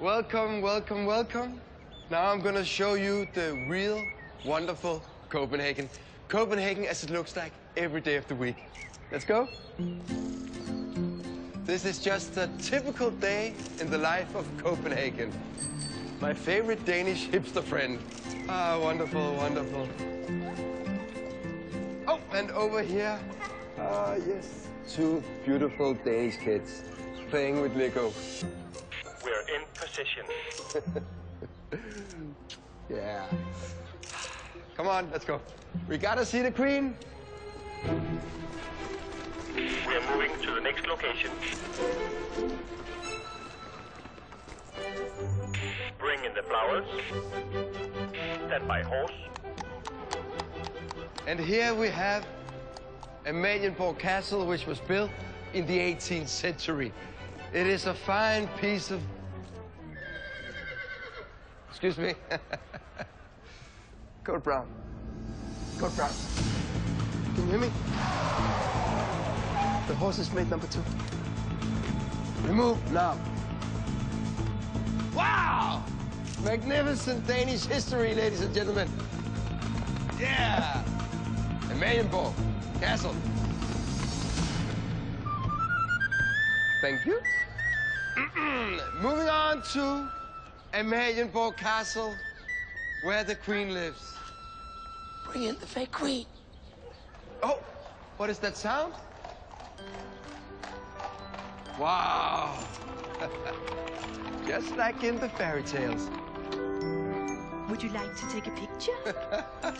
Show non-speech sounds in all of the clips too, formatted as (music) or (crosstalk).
Welcome, welcome, welcome. Now I'm gonna show you the real, wonderful Copenhagen. Copenhagen as it looks like every day of the week. Let's go. This is just a typical day in the life of Copenhagen. My favorite Danish hipster friend. Ah, wonderful, wonderful. Oh, and over here, ah, yes, two beautiful Danish kids playing with Lego. Position. (laughs) Yeah. Come on, let's go. We gotta see the queen. We are moving to the next location. Bring in the flowers. Stand by horse. And here we have a Amalienborg Castle, which was built in the 18th century. It is a fine piece of... Excuse me. (laughs) Code Brown. Code Brown. Can you hear me? The horse is made number two. Remove now. Wow! Magnificent Danish history, ladies and gentlemen. Yeah! Amalienborg Castle. Thank you. (clears throat) Moving on to Amalienborg Castle, where the queen lives. Bring in the fake queen. Oh, what is that sound? Wow. (laughs) Just like in the fairy tales. Would you like to take a picture? (laughs)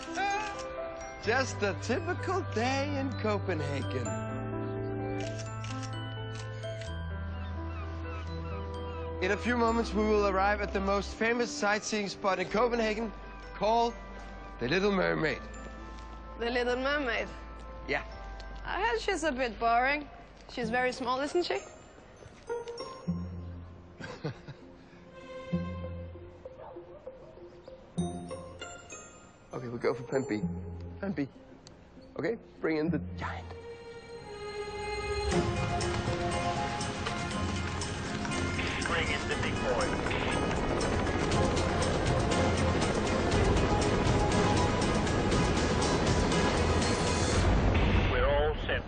Just a typical day in Copenhagen. In a few moments, we will arrive at the most famous sightseeing spot in Copenhagen called the Little Mermaid. The Little Mermaid. Yeah. I heard she's a bit boring. She's very small, isn't she? (laughs) Okay, we'll go for plan B. Plan B. Okay, bring in the giant.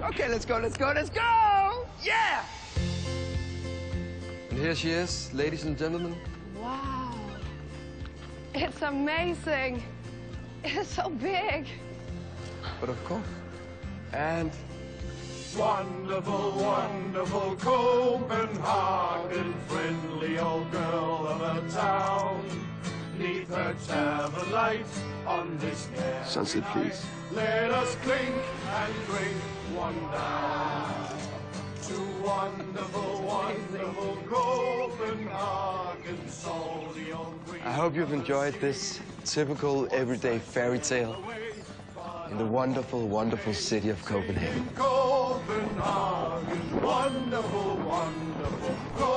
Okay, let's go, let's go, let's go! Yeah! And here she is, ladies and gentlemen. Wow. It's amazing. It's so big. But of course. And Wonderful, wonderful Copenhagen, hard and friendly old girl of a town. Her tavern light on this Sunset, please. Let us clink and drink one down. To wonderful, wonderful Copenhagen, so old. I hope you've enjoyed this typical everyday fairy tale in the wonderful, wonderful city of Copenhagen. Copenhagen, wonderful, wonderful Copenhagen.